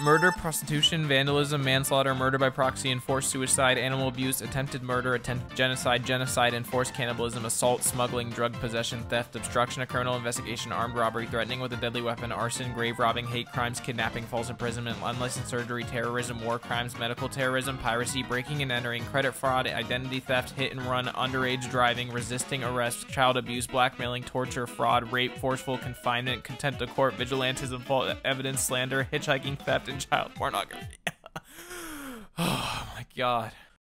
Murder, prostitution, vandalism, manslaughter, murder by proxy, enforced suicide, animal abuse, attempted murder, attempt genocide, genocide, enforced cannibalism, assault, smuggling, drug possession, theft, obstruction of criminal investigation, armed robbery, threatening with a deadly weapon, arson, grave robbing, hate crimes, kidnapping, false imprisonment, unlicensed surgery, terrorism, war crimes, medical terrorism, piracy, breaking and entering, credit fraud, identity theft, hit and run, underage driving, resisting arrest, child abuse, blackmailing, torture, fraud, rape, forceful confinement, contempt of court, vigilantism, false evidence, slander, hitchhiking, theft, and child pornography. oh my god.